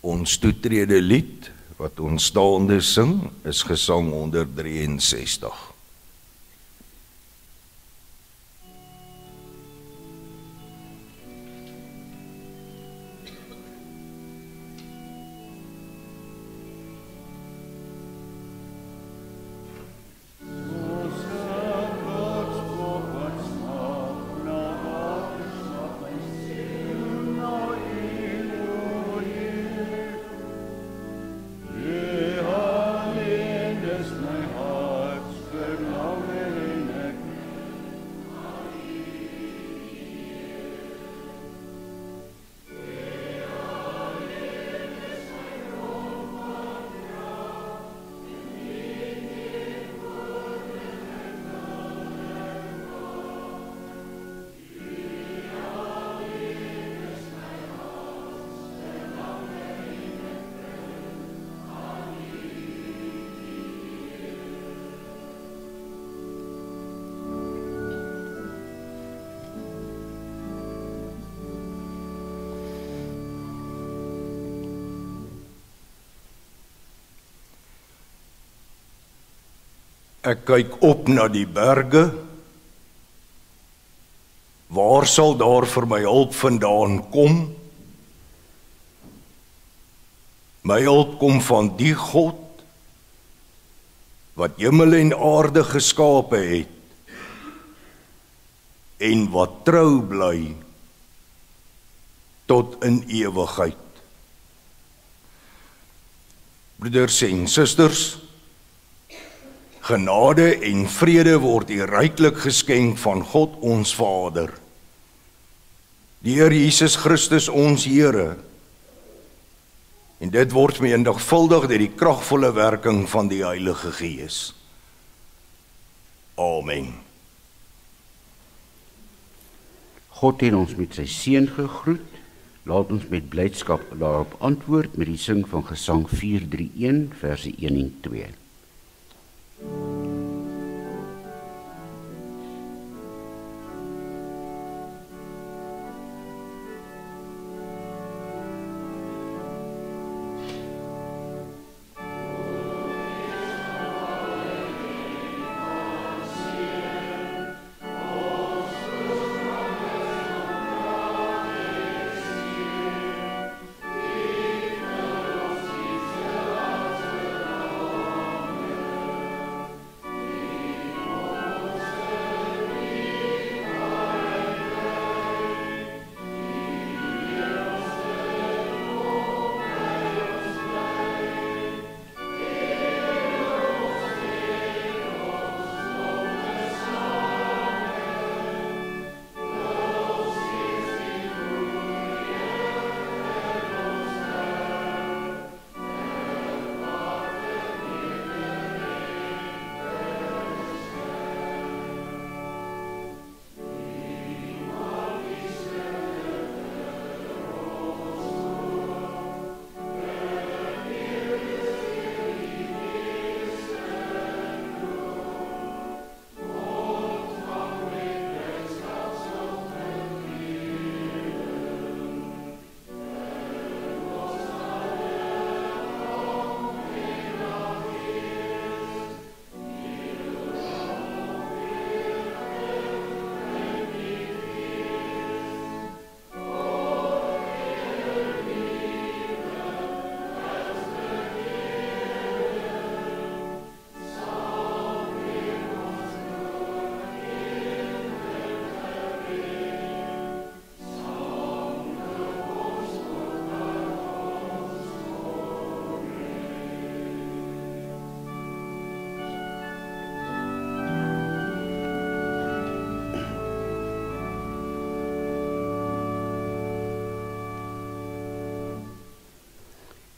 Ons toetrede lied wat ons staande sing is gesang 163. Ek kyk op na die berge. Waar sal daar vir my hulp vandaan kom? My hulp kom van die God wat hemel en aarde geskape het en wat trou bly tot in ewigheid. Broeders en susters, Genade en vrede word u ryklik geskenk van God ons Vader. Die Here Jesus Christus ons Here. En dit word menigvuldig deur die kragvolle werking van die Heilige Gees. Amen. God het ons met sy seën gegroet. Laat ons met blydskap daarop antwoord met die sing van Gesang 431 verse 1 en 2. うん。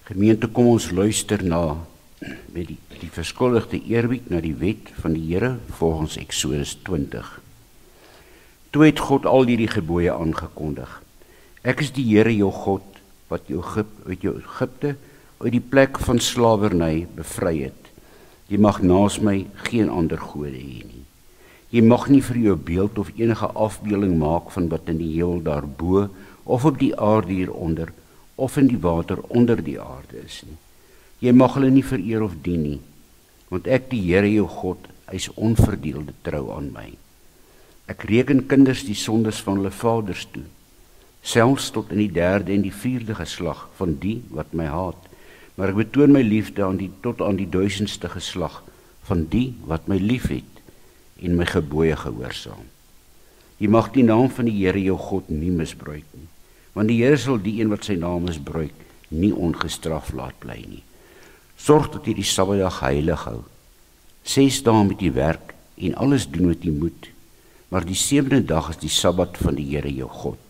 Gemeente, kom ons luister na met die die verskuldigde eerbied na die wet van die Here volgens Eksodus 20. Toe het God al hierdie gebooie aangekondig. Ek is die Here jou God wat jou uit jou Egipte uit die plek van slawerny bevry het. Jy mag naas my geen ander gode hê nie. Jy mag nie vir jou beeld of enige afbeelding maak van wat in die hemel daarbo of op die aarde hieronder of in die water onder die aarde is nie. Jy mag hulle nie vereer of dien nie, want ek die Here jou God, hy's onverdeelde trou aan my. Ek reken kinders die sondes van hulle vaders toe, selfs tot in die derde en die vierde geslag van die wat my haat. Maar ek betoon my liefde aan die tot aan die duisendste geslag van die wat my liefhet en my gebooie gehoorsaam. Jy mag die naam van die Here jou God nie misbruik nie, want die Here sal die een wat sy naam misbruik nie ongestraf laat bly nie. Sorg dat jy die Sabbatdag heilig hou. Ses dae moet jy werk en alles doen wat jy moet, maar die sewende dag is die Sabbat van die Here jou God.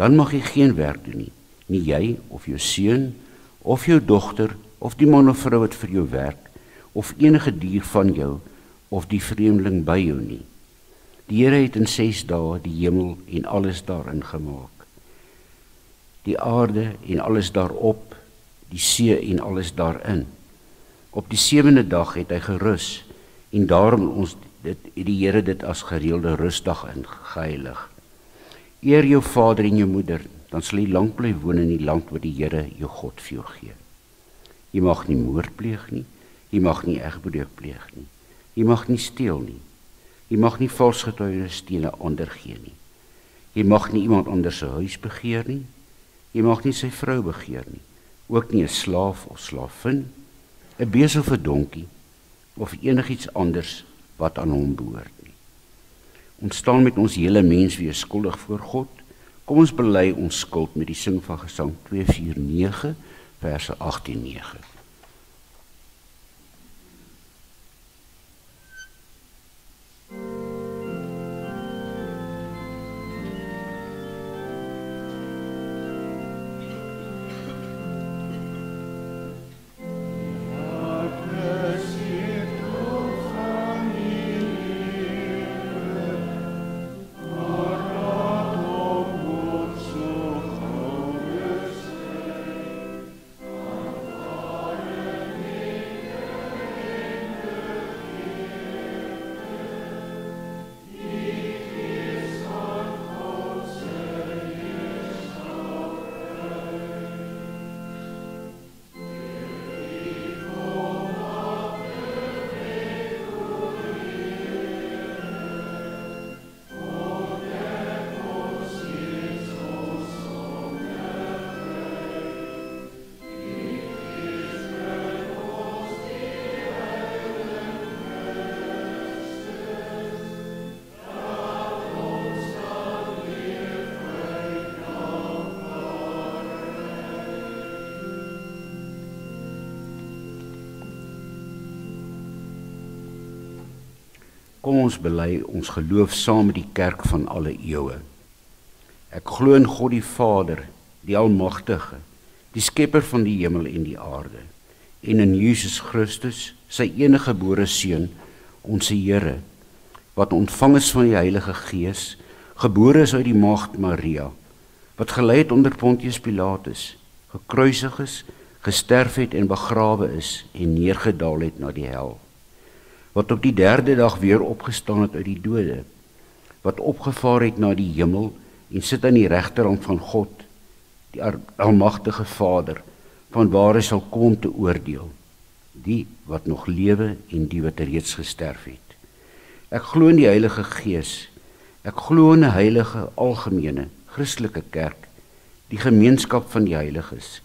Dan mag jy geen werk doen nie, nie jy of jou seun of jou dogter of die man of vrou wat vir jou werk of enige dier van jou of die vreemdeling by jou nie. Die Here het in 6 dae die hemel en alles daarin gemaak. Die aarde en alles daarop, die see en alles daarin. Op die sewende dag het hy gerus en daarom ons dit die Here dit as gereelde rusdag ingeheilig. Eer jou vader en jou moeder, dan sal jy lank bly woon in die land wat die Here jou God vir jou gee. Jy mag nie moord pleeg nie, jy mag nie egbreuk pleeg nie. Jy mag nie steel nie. Jy mag nie vals getuienis teen 'n ander gee nie. Jy mag nie iemand anders se huis begeer nie. Jy mag nie sy vrou begeer nie. Ook nie 'n slaaf of slaafin, 'n besel 'n donkie of enigiets anders wat aan hom behoort nie. Ons staan met ons hele mens weer skuldig voor God. Kom ons bely ons skuld met die sing van Gesang 249 verse 18 9. Kom ons bely ons geloof saam met die kerk van alle eeue. Ek glo in God die Vader, die Almagtige, die skepper van die hemel en die aarde, en in Jesus Christus, sy enige gebore seun, ons Here, wat ontvang is van die Heilige Gees, gebore is uit die maagd Maria, wat gelei het onder Pontius Pilatus, gekruisig is, gesterf het en begrawe is en neergedaal het na die hel wat op die derde dag weer opgestaan het uit die dode wat opgevaar het na die hemel en sit aan die regterhand van God die almagtige Vader van waar hy sal kom te oordeel die wat nog lewe en die wat reeds gesterf het. Ek glo in die Heilige Gees ek glo in 'n heilige algemene Christelike kerk die gemeenskap van die heiliges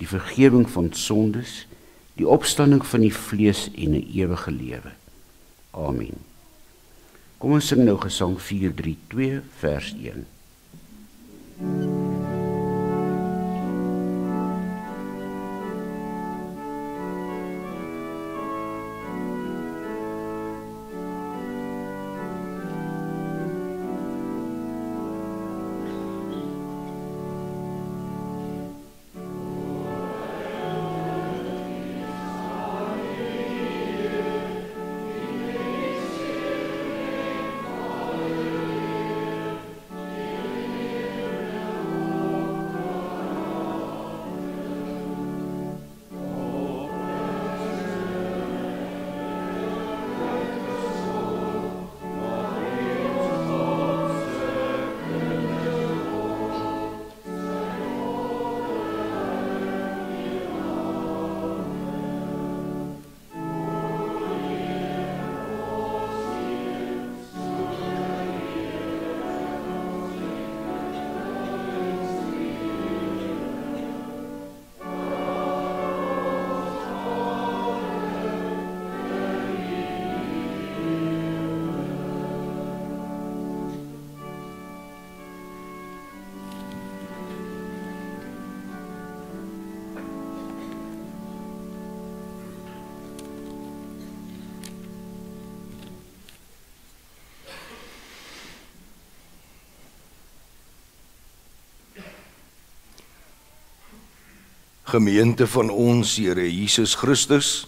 die vergifnis van sondes die opstanding van die vlees en 'n ewige lewe Amen. Kom ons sing nou gesang 432 vers 1. Gemeente van ons Here Jesus Christus.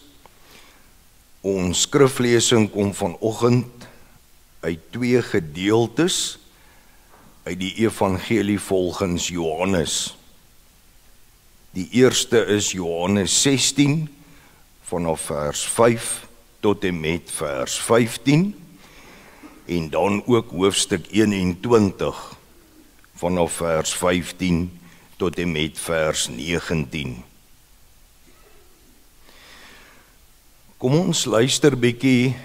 Ons skriflesing kom vanoggend uit twee gedeeltes uit die evangelie volgens Johannes. Die eerste is Johannes 16 vanaf vers 5 tot en met vers 15 en dan ook hoofstuk 21 vanaf vers 15 tot en met vers 19. Kom ons luister bietjie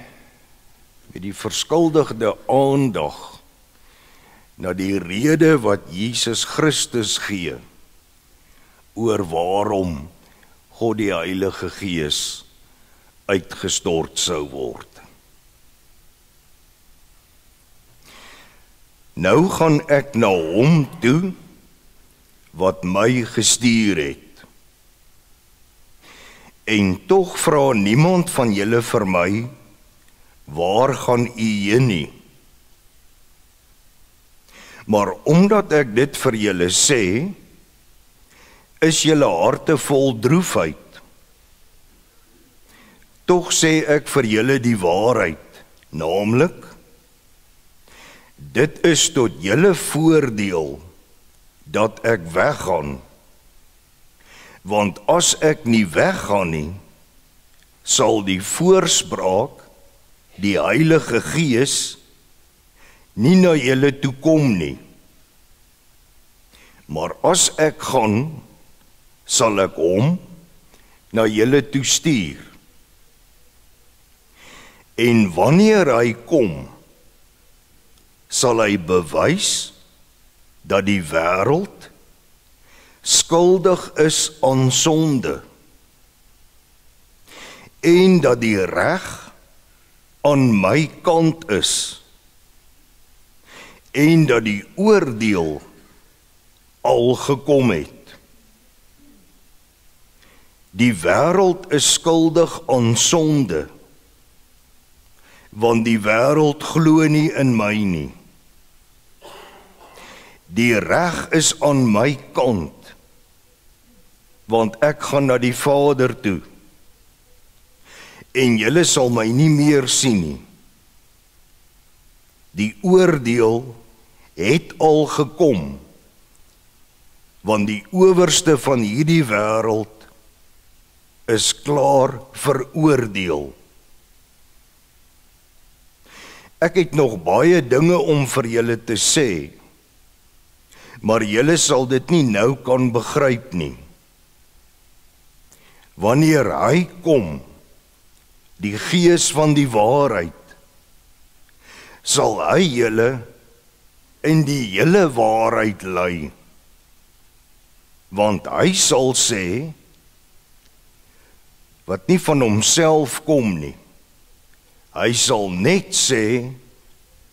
met die verskuldigde aandag na die rede wat Jesus Christus gee oor waarom God die Heilige Gees uitgestort sou word. Nou gaan ek na hom toe wat my gestuur het. En tog vra niemand van julle vir my waar gaan u heen nie. Maar omdat ek dit vir julle sê, is julle harte vol droefheid. Tog sê ek vir julle die waarheid, naamlik dit is tot julle voordeel dat ek weggaan. Want as ek nie weggaan nie, sal die voorspraak die Heilige Gees nie na julle toe kom nie. Maar as ek gaan, sal ek hom na julle toe stuur. En wanneer hy kom, sal hy bewys dat die wêreld skuldig is aan sonde en dat die reg aan my kant is en dat die oordeel al gekom het. Die wêreld is skuldig aan sonde want die wêreld glo nie in my nie Die reg is aan my kant. Want ek gaan na die Vader toe. En julle sal my nie meer sien nie. Die oordeel het al gekom. Want die owerste van hierdie wêreld is klaar veroordeel. Ek het nog baie dinge om vir julle te sê maar julle sal dit nie nou kan begryp nie. Wanneer hy kom, die gees van die waarheid, sal hy julle in die hele waarheid lei. Want hy sal sê wat nie van homself kom nie. Hy sal net sê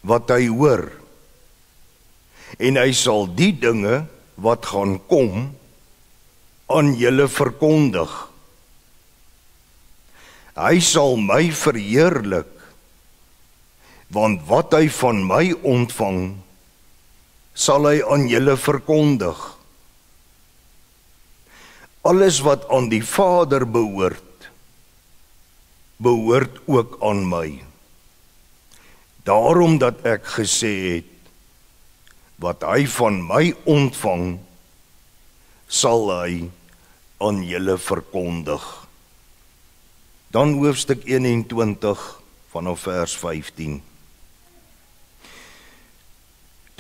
wat hy hoor en hy sal die dinge wat gaan kom aan julle verkondig. Hy sal my verheerlik want wat hy van my ontvang sal hy aan julle verkondig. Alles wat aan die Vader behoort behoort ook aan my. Daarom dat ek gesê het wat hy van my ontvang sal hy aan julle verkondig. Dan hoofstuk 21 vanaf vers 15.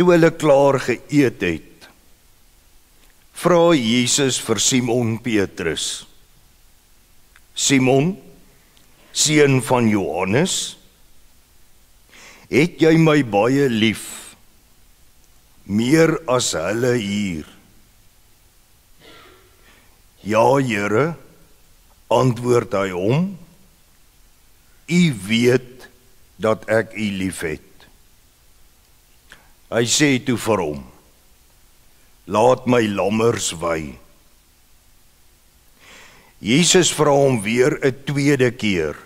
Toe hulle klaar geëet het, vra Jesus vir Simon Petrus: Simon, seun van Johannes, het jy my baie lief? Meer as hulle hier. Ja, Here, antwoord hy hom. U weet dat ek u liefhet. Hy sê toe vir hom: Laat my lammers wy. Jesus vra hom weer 'n tweede keer: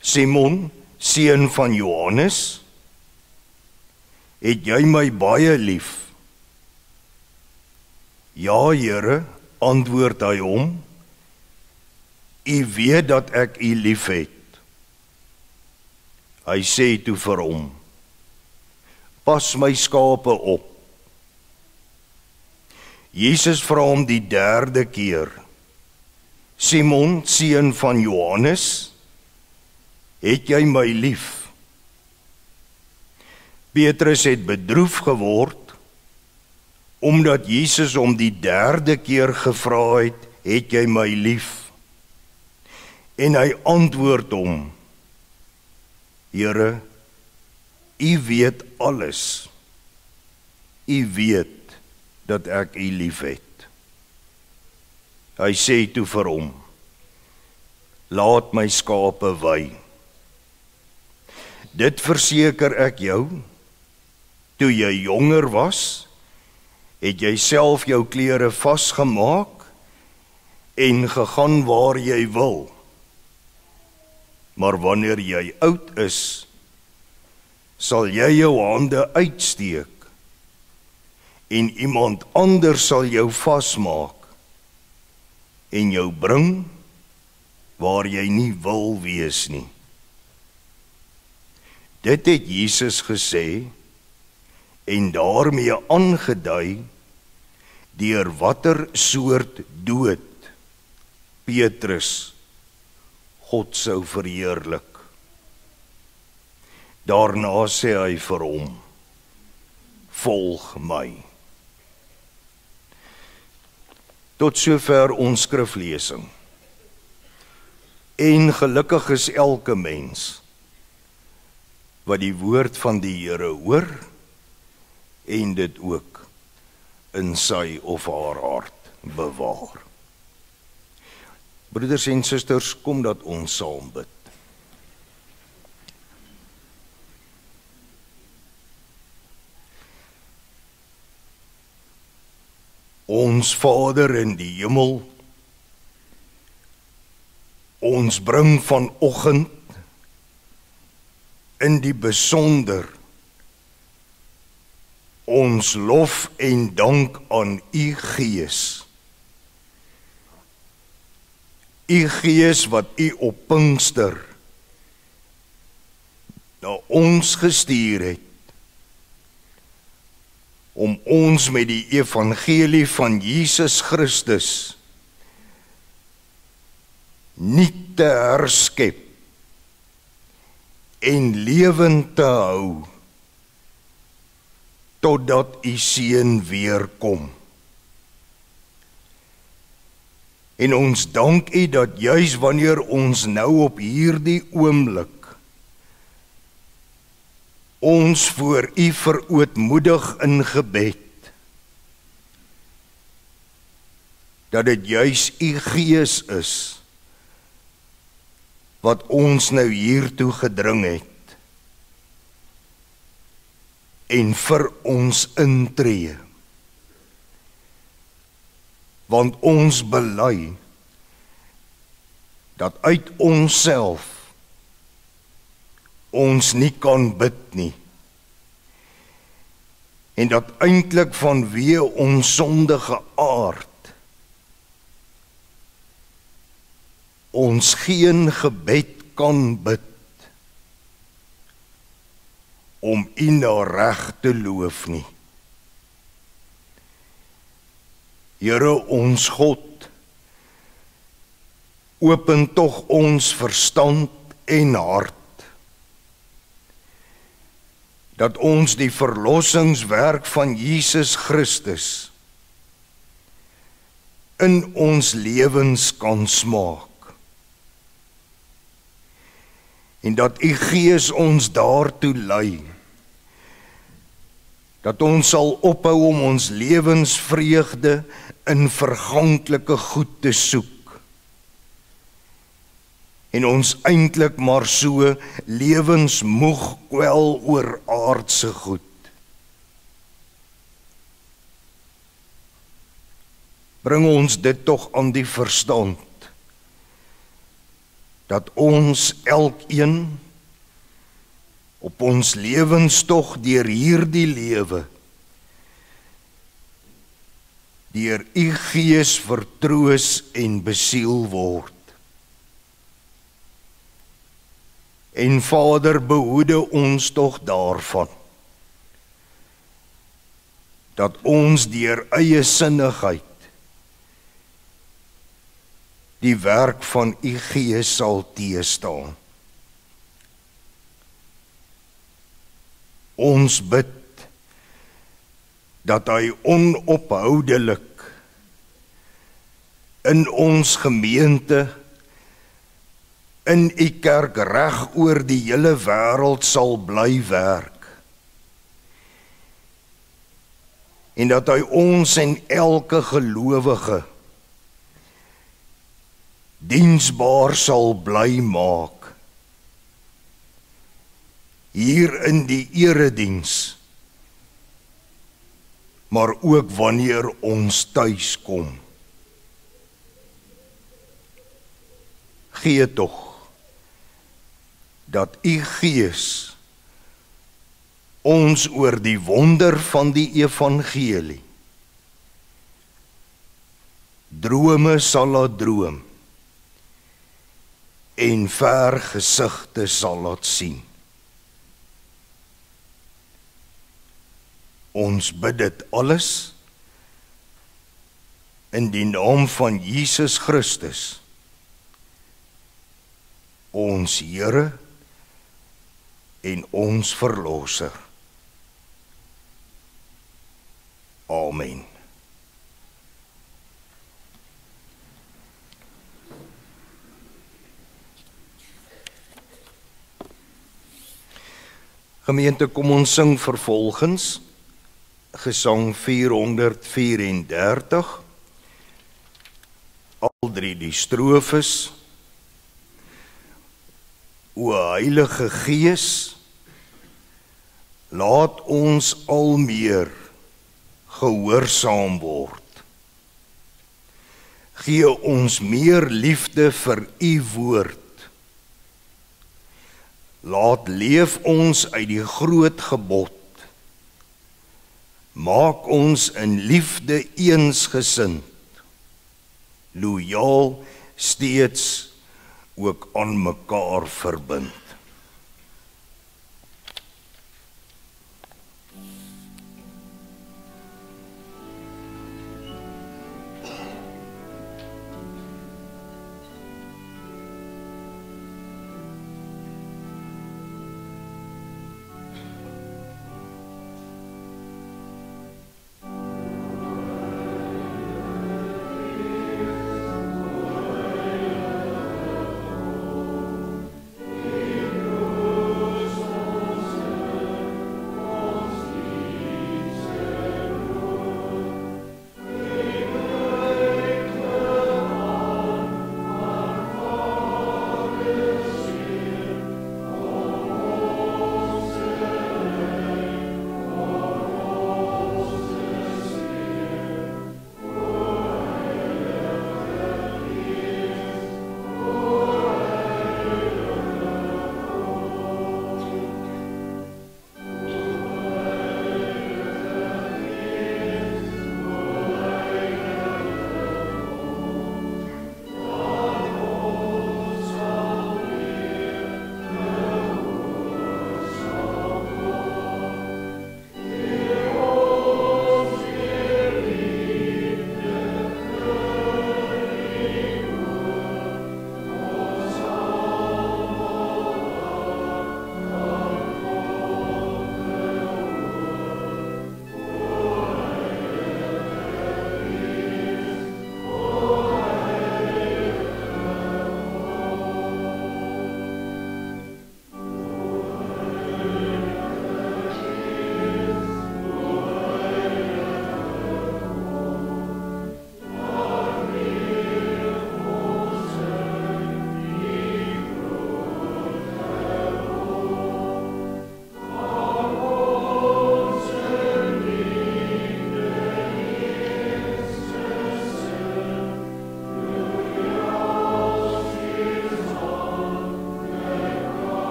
Simon, seun van Johannes, het jy my baie lief? Ja, Here, antwoord hy hom: U weet dat ek u liefhet. Hy sê toe vir hom: Pas my skape op. Jesus vra hom die derde keer: Simon, seun van Johannes, het jy my lief? Petrus het bedroef geword omdat Jesus hom die derde keer gevra het, "Het jy my lief?" En hy antwoord hom: "Here, U weet alles. U weet dat ek U liefhet." Hy sê toe vir hom: "Laat my skape wy." Dit verseker ek jou, toe jy jonger was, het jy self jou klere vasgemaak en gegaan waar jy wil. Maar wanneer jy oud is, sal jy jou hande uitsteek en iemand anders sal jou vasmaak en jou bring waar jy nie wil wees nie. Dit het Jesus gesê en daarmee aangedui deur watter soort dood Petrus God sou verheerlik. Daarna sê hy vir hom: Volg my. Tot sover ons skriflesing. En gelukkig is elke mens wat die woord van die Here hoor en dit ook in sy of haar hart bewaar. Broeders en susters, kom dat ons saam bid. Ons Vader in die hemel, ons bring vanoggend in die besonder ons lof en dank aan u Gees. U Gees wat u op Pinkster na ons gestuur het om ons met die evangelie van Jesus Christus nie te herskep en lewend te hou totdat u seun weer kom. En ons dank u dat juis wanneer ons nou op hierdie oomblik ons voor u verootmoedig in gebed dat dit juis u gees is wat ons nou hiertoe gedring het en vir ons intree. Want ons bely dat uit onsself ons nie kan bid nie. En dat eintlik vanweë ons sondige aard ons geen gebed kan bid om U na reg te loof nie. Here ons God open tog ons verstand en hart dat ons die verlossingswerk van Jesus Christus in ons lewens kan smaak en dat u gees ons daartoe lei dat ons sal ophou om ons lewensvreugde in verganklike goed te soek. En ons eintlik maar so lewensmoeg kwel oor aardse goed. Bring ons dit tog aan die verstand dat ons elkeen op ons lewenstog deur hierdie lewe deur u gees vertroos en besiel word. En Vader, behoede ons tog daarvan dat ons deur eie sinnigheid die werk van u gees sal teestaan. Ons bid dat hy onophoudelik in ons gemeente in u kerk reg oor die hele wêreld sal bly werk. En dat hy ons en elke gelowige diensbaar sal bly maak hier in die erediens maar ook wanneer ons tuis kom gee tog dat u gees ons oor die wonder van die evangelie drome sal laat droom en ver gesigte sal laat sien. Ons bid dit alles in die naam van Jesus Christus. Ons Here en ons verlosser. Amen. Gemeente, kom ons sing vervolgens Gesang 434. Al drie die strofes. O Heilige Gees, laat ons al meer gehoorsaam word. Gee ons meer liefde vir u woord Laat leef ons uit die groot gebod. Maak ons in liefde eensgesind. Loyaal steeds ook aan mekaar verbind.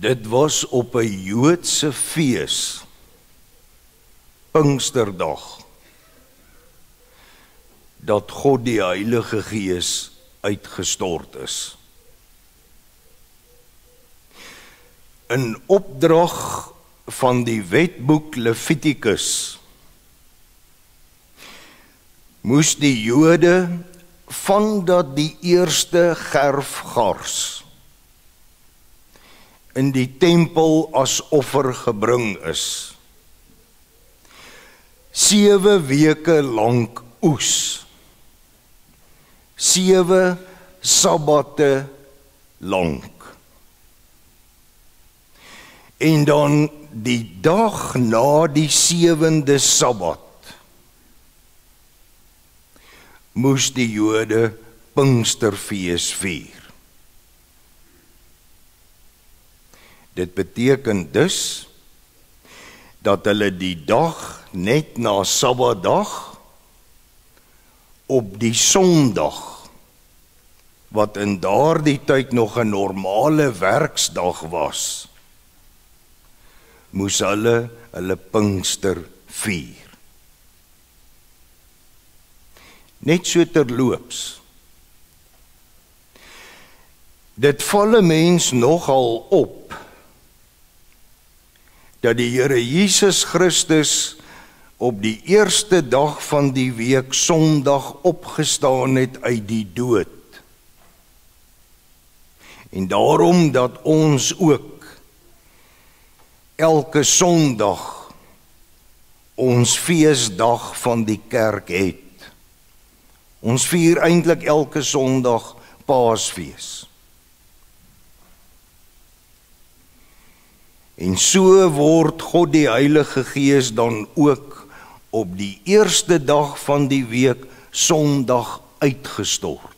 Dit was op 'n Joodse fees. Pinksterdag. Dat God die Heilige Gees uitgestort is. In opdrag van die wetboek Levitikus moes die Jode vandat die eerste gerfgars in die tempel as offer gebring is. 7 weke lank oes. 7 sabbate lank. En dan die dag na die 7de sabbat moes die Jode Pinksterfees vier. Dit beteken dus dat hulle die dag net na Sabbatdag op die Sondag wat in daardie tyd nog 'n normale werksdag was moes hulle hulle Pinkster vier. net so terloops. Dit val 'n mens nogal op dat die Here Jesus Christus op die eerste dag van die week Sondag opgestaan het uit die dood. En daarom dat ons ook elke Sondag ons feesdag van die kerk het. Ons vier eintlik elke Sondag Paasfees. En so word God die Heilige Gees dan ook op die eerste dag van die week Sondag uitgestort.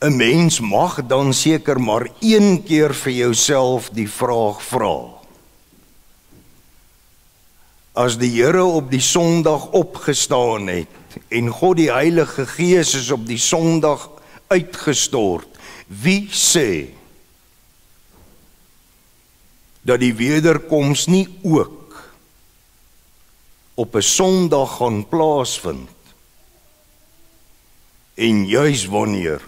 'n Mens mag dan seker maar een keer vir jouself die vraag vra as die Here op die Sondag opgestaan het en God die Heilige Gees is op die Sondag uitgestort, wie sê dat die wederkoms nie ook op 'n Sondag gaan plaasvind? En juis wanneer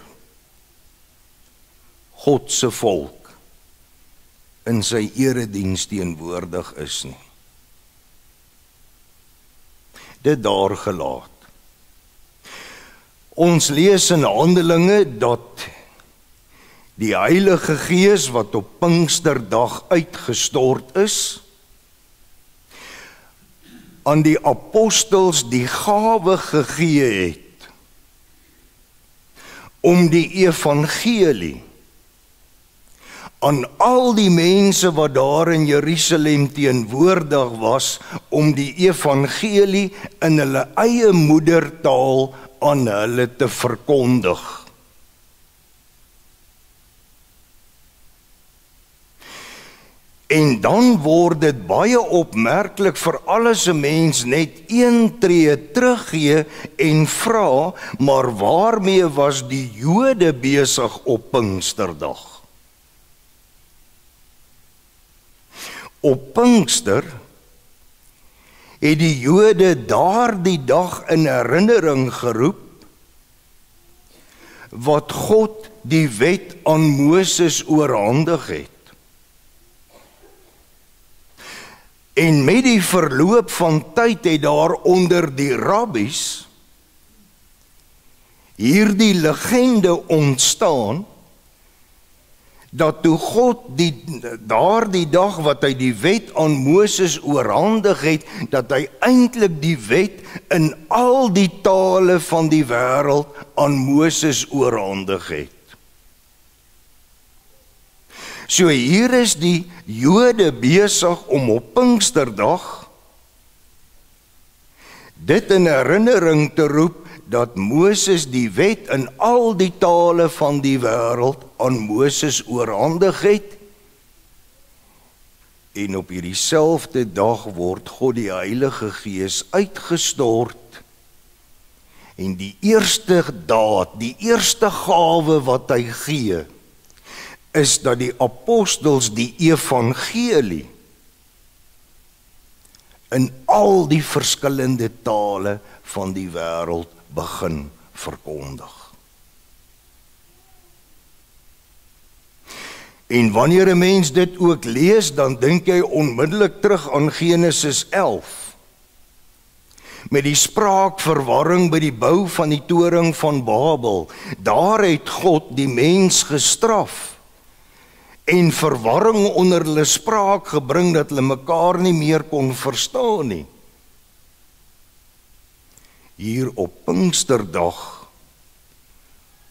God se volk in sy erediens teenwoordig is nie dit daar gelaat. Ons lees in Handelinge dat die Heilige Gees wat op Pinksterdag uitgestort is aan die apostels die gawe gegee het om die evangelie aan al die mense wat daar in Jerusalem teenwoordig was om die evangelie in hulle eie moedertaal aan hulle te verkondig. En dan word dit baie opmerklik vir alles 'n mens net een tree teruggee en vra, maar waarmee was die Jode besig op Pinksterdag? op Pinkster het die Jode daardie dag in herinnering geroep wat God die wet aan Moses oorhandig het. En met die verloop van tyd het daar onder die rabbies hierdie legende ontstaan dat toe God die daardie dag wat hy die wet aan Moses oorhandig het dat hy eintlik die wet in al die tale van die wêreld aan Moses oorhandig het. So hier is die Jode besig om op Pinksterdag dit in herinnering te roep dat Moses die wet in al die tale van die wêreld aan Moses oorhandig het. En op hierdie selfde dag word God die Heilige Gees uitgestort En die eerste daad, die eerste gawe wat hy gee, is dat die apostels die evangelie in al die verskillende tale van die wêreld begin verkondig. En wanneer 'n mens dit ook lees, dan dink jy onmiddellik terug aan Genesis 11. Met die spraakverwarring by die bou van die toring van Babel, daar het God die mens gestraf en verwarring onder hulle spraak gebring dat hulle mekaar nie meer kon verstaan nie. Hier op Pinksterdag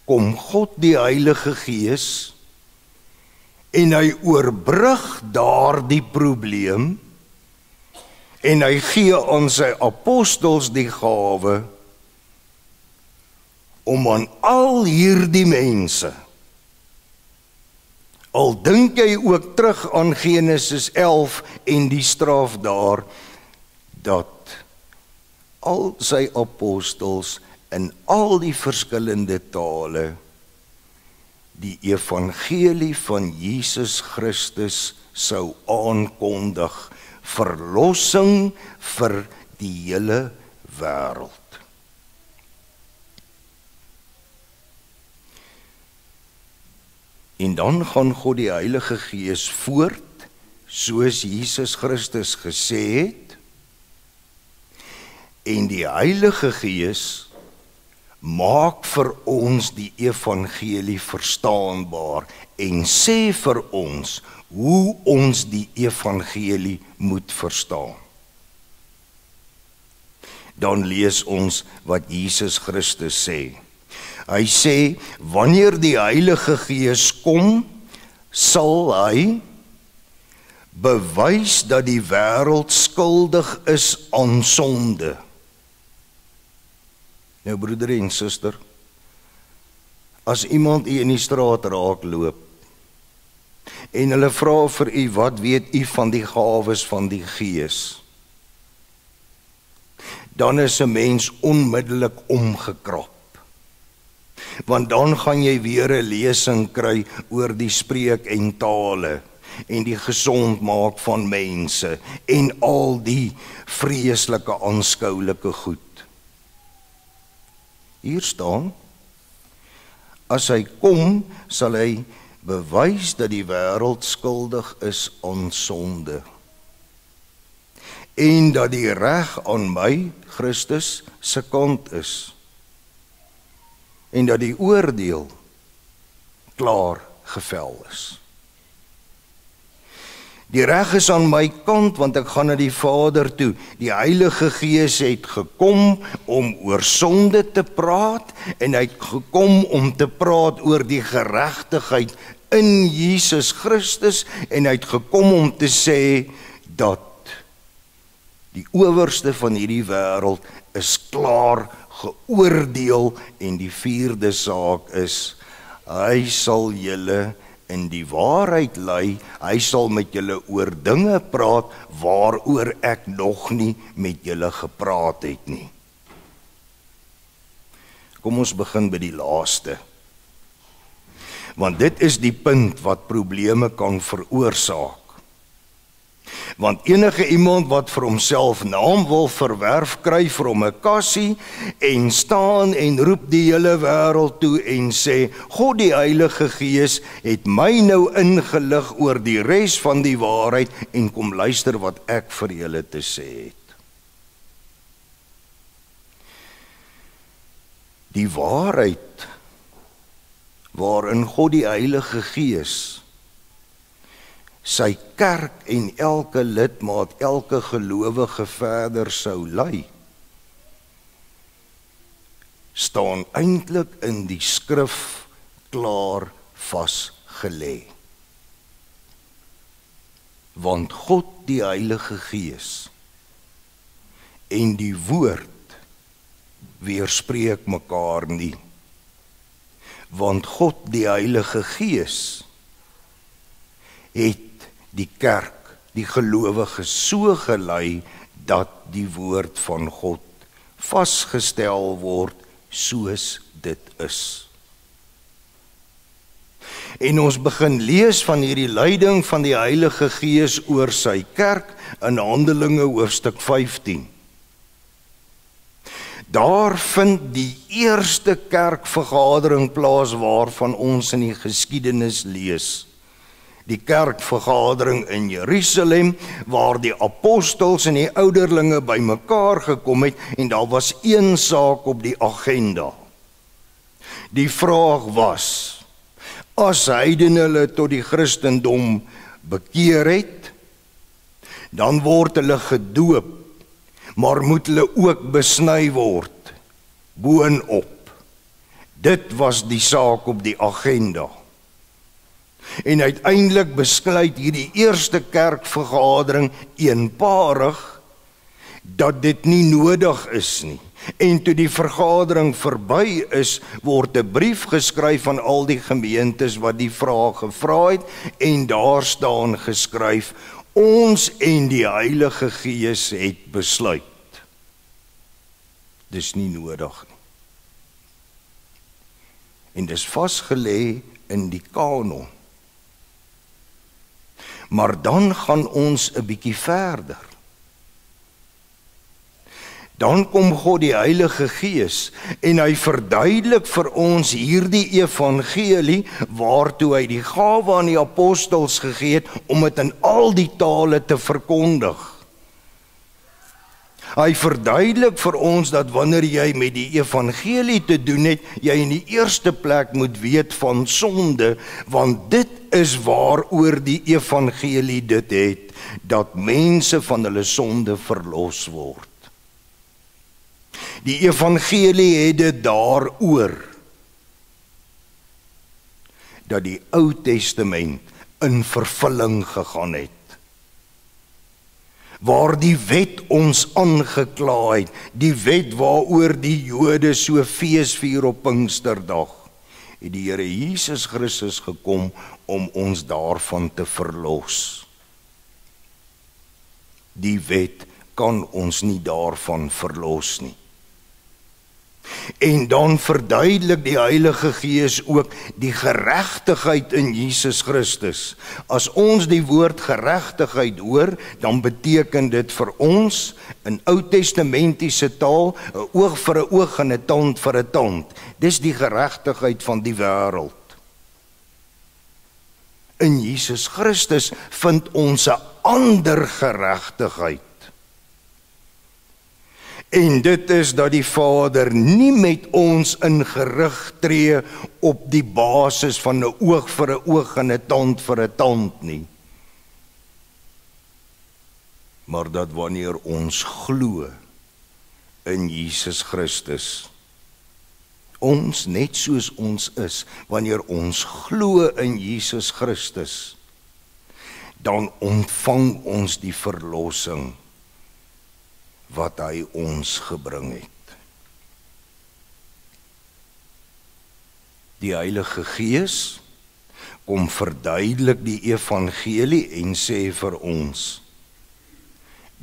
kom God die Heilige Gees en hy oorbrug daardie probleem en hy gee aan sy apostels die gawe om aan al hierdie mense Al dink jy ook terug aan Genesis 11 en die straf daar dat al sy apostels in al die verskillende tale die evangelie van Jesus Christus sou aankondig verlossing vir die hele wêreld En dan gaan God die Heilige Gees voort soos Jesus Christus gesê het. En die Heilige Gees maak vir ons die evangelie verstaanbaar en sê vir ons hoe ons die evangelie moet verstaan. Dan lees ons wat Jesus Christus sê. Hy sê wanneer die Heilige Gees kom, sal hy bewys dat die wêreld skuldig is aan sonde. Nou broeder en suster, as iemand u in die straat raakloop en hulle vra vir u wat weet u van die gawes van die Gees? Dan is 'n mens onmiddellik omgekrap want dan gaan jy weer 'n lesing kry oor die spreek en tale en die gesond maak van mense en al die vreeslike aanskoulike goed. Hier staan as hy kom sal hy bewys dat die wêreld skuldig is aan sonde en dat die reg aan my Christus se kant is en dat die oordeel klaar gevel is. Die reg is aan my kant want ek gaan na die Vader toe. Die Heilige Gees het gekom om oor sonde te praat en hy het gekom om te praat oor die geregtigheid in Jesus Christus en hy het gekom om te sê dat die owerste van hierdie wêreld is klaar geoordeel en die vierde saak is hy sal julle in die waarheid lei hy sal met julle oor dinge praat waaroor ek nog nie met julle gepraat het nie. Kom ons begin by die laaste. Want dit is die punt wat probleme kan veroorsaak Want enige iemand wat vir homself naam wil verwerf kry vir hom 'n kassie en staan en roep die hele wêreld toe en sê God die Heilige Gees het my nou ingelig oor die res van die waarheid en kom luister wat ek vir julle te sê het. Die waarheid waarin God die Heilige Gees sy kerk en elke lidmaat, elke gelowige verder sou lei staan eintlik in die skrif klaar vasgelê. Want God die Heilige Gees en die woord weerspreek mekaar nie. Want God die Heilige Gees het die kerk, die gelowiges so gelei dat die woord van God vasgestel word soos dit is. En ons begin lees van hierdie leiding van die Heilige Gees oor sy kerk in Handelinge hoofstuk 15. Daar vind die eerste kerkvergadering plaas waarvan ons in die geskiedenis lees. Die kerkvergadering in Jerusalem waar die apostels en die ouderlinge bymekaar gekom het en daar was een saak op die agenda. Die vraag was: as heidene hulle tot die Christendom bekeer het, dan word hulle gedoop, maar moet hulle ook besny word boonop. Dit was die saak op die agenda. En uiteindelik besluit hierdie eerste kerkvergadering eenparig dat dit nie nodig is nie. En toe die vergadering verby is, word 'n brief geskryf aan al die gemeentes wat die vraag gevra het en daar staan geskryf: Ons en die Heilige Gees het besluit. Dis nie nodig nie. En dis vasgelê in die kanon. Maar dan gaan ons 'n bietjie verder dan kom God die Heilige Gees en hy verduidelik vir ons hierdie evangelie waartoe hy die gawe aan die apostels gegee het om dit in al die tale te verkondig. Hy verduidelik vir ons dat wanneer jy met die evangelie te doen het, jy in die eerste plek moet weet van sonde, want dit is waaroor die evangelie dit het dat mense van hulle sonde verlos word. Die evangelie het dit daaroor dat die Ou Testament in vervulling gegaan het. Waar die wet ons aangekla het, die wet waaroor die Jode so feesvier op Pinksterdag, het die Here Jesus Christus gekom om ons daarvan te verlos. Die wet kan ons nie daarvan verlos nie. En dan verduidelik die Heilige Gees ook die geregtigheid in Jesus Christus. As ons die woord geregtigheid hoor, dan beteken dit vir ons in Ou Testamentiese taal 'n oog vir 'n oog en 'n tand vir 'n tand. Dis die geregtigheid van die wêreld. In Jesus Christus vind ons 'n ander geregtigheid. En dit is dat die Vader nie met ons in gerig tree op die basis van 'n oog vir 'n oog en 'n tand vir 'n tand nie. Maar dat wanneer ons glo in Jesus Christus ons net soos ons is, wanneer ons glo in Jesus Christus dan ontvang ons die verlossing wat hy ons gebring het. Die Heilige Gees kom verduidelik die evangelie en sê vir ons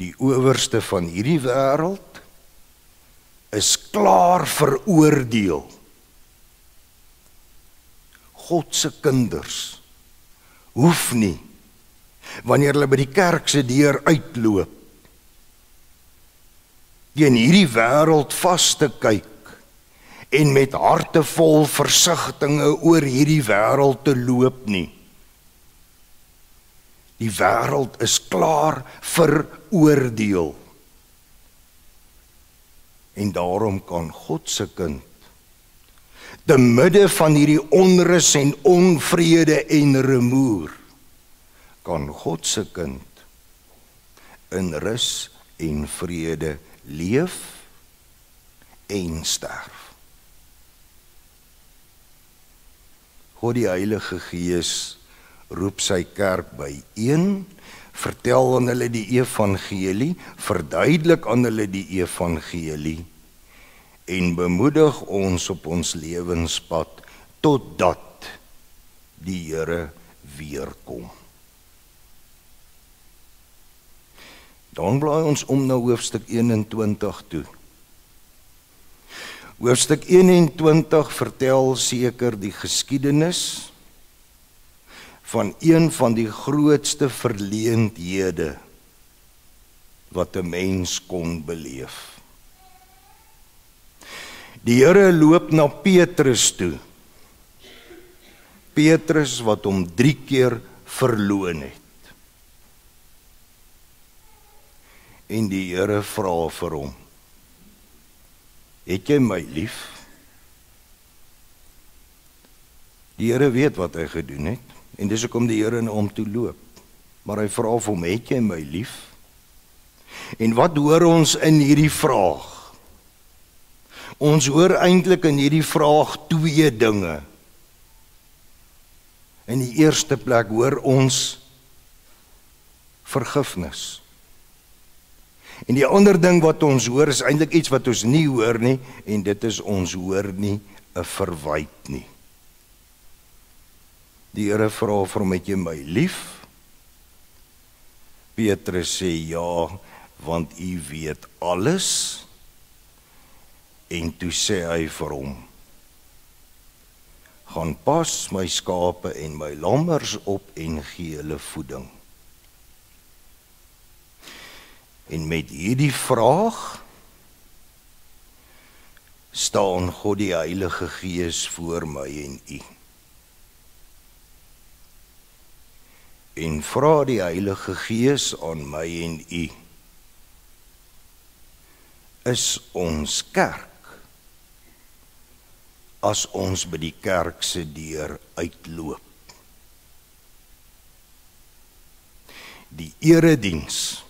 die owerste van hierdie wêreld is klaar veroordeel. God se kinders hoef nie wanneer hulle by die kerk se deur uitloop teen hierdie wêreld vas te kyk en met harte vol versigtings oor hierdie wêreld te loop nie. Die wêreld is klaar veroordeel. En daarom kan God se kind te midde van hierdie onrus en onvrede en rumoer kan God se kind in rus en vrede leef en sterf. God die Heilige Gees roep sy kerk by een vertel aan hulle die evangelie verduidelik aan hulle die evangelie en bemoedig ons op ons lewenspad totdat die Here weer kom Dan blaai ons om na hoofstuk 21 toe. Hoofstuk 21 vertel seker die geskiedenis van een van die grootste verleenthede wat 'n mens kon beleef. Die Here loop na Petrus toe. Petrus wat hom 3 keer verloon het. En die Here vra vir hom: "Het jy my lief?" Die Here weet wat hy gedoen het en dis hoekom die Here na hom toe loop. Maar hy vra vir hom: "Het jy my lief?" En wat hoor ons in hierdie vraag? Ons hoor eintlik in hierdie vraag twee dinge. In die eerste plek hoor ons vergifnis. En die ander ding wat ons hoor is eintlik iets wat ons nie hoor nie en dit is ons hoor nie 'n verwyte nie. Die Here vra vir hom: "Het jy my lief?" Petrus sê: "Ja." want u weet alles en toe sê hy vir hom gaan pas my skape en my lammers op en gee hulle voeding en met hierdie vraag staan God die Heilige Gees voor my en u en vra die Heilige Gees aan my en u is ons kerk as ons by die kerk se deur uitloop. Die erediens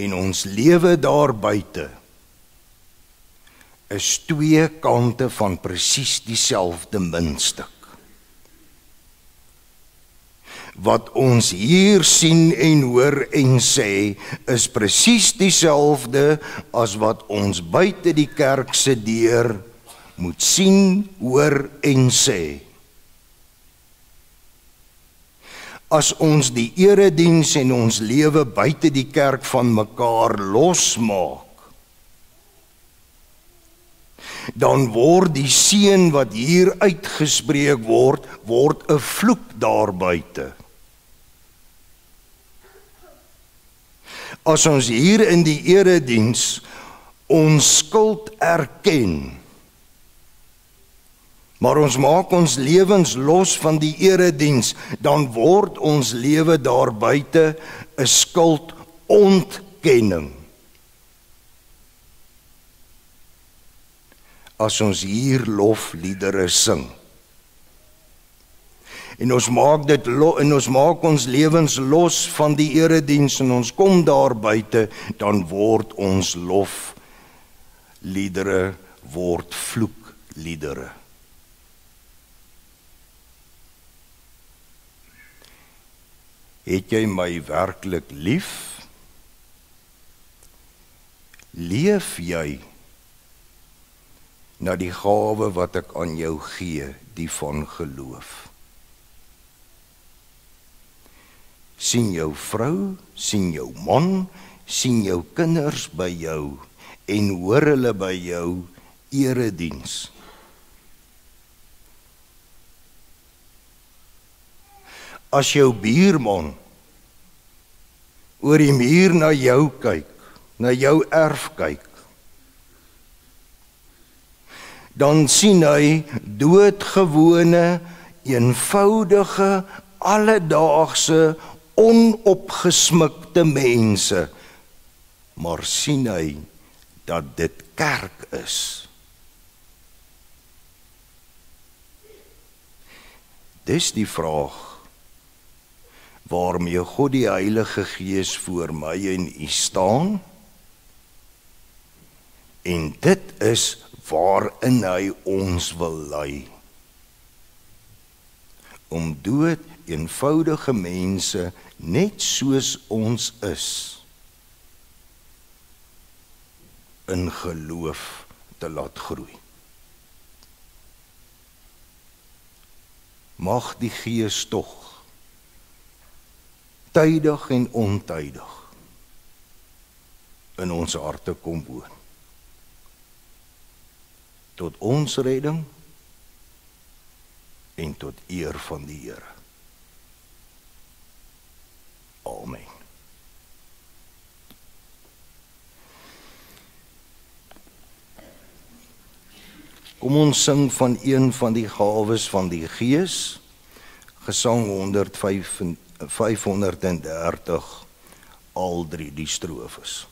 en ons lewe daar buite is twee kante van presies dieselfde muntstuk wat ons hier sien en hoor en sê is presies dieselfde as wat ons buite die kerk se deur moet sien, hoor en sê. As ons die erediens en ons lewe buite die kerk van mekaar losmaak, dan word die seën wat hier uitgespreek word, word 'n vloek daar buite. as ons hier in die erediens ons skuld erken maar ons maak ons lewens los van die erediens. Dan word ons lewe daar buite 'n skuld ontkenning. As ons hier lofliedere sing. En ons maak dit en ons maak ons lewens los van die erediens en ons kom daar buite dan word ons lof liedere word vloek het jy my werklik lief leef jy na die gawe wat ek aan jou gee die van geloof sien jou vrou, sien jou man, sien jou kinders by jou en hoor hulle by jou erediens. As jou buurman oor die muur na jou kyk, na jou erf kyk, dan sien hy doodgewone, eenvoudige, alledaagse onopgesmukte mense. Maar sien hy dat dit kerk is. Dis die vraag waarmee God die Heilige Gees voor my en u staan en dit is waarin hy ons wil lei om dood eenvoudige mense net soos ons is in geloof te laat groei. Mag die Gees tog tydig en ontydig in ons harte kom woon. tot ons redding en tot eer van die Here. Amen. Kom ons sing van een van die gawes van die Gees. Gesang 105 530 al drie die strofes.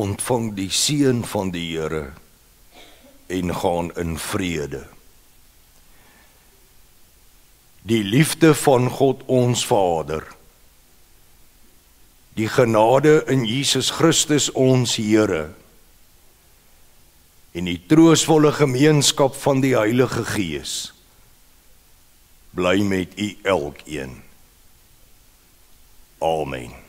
Ontvang die seën van die Here en gaan in vrede. Die liefde van God ons Vader. Die genade in Jesus Christus ons Here. En die troostvolle gemeenskap van die Heilige Gees bly met u elkeen. Amen.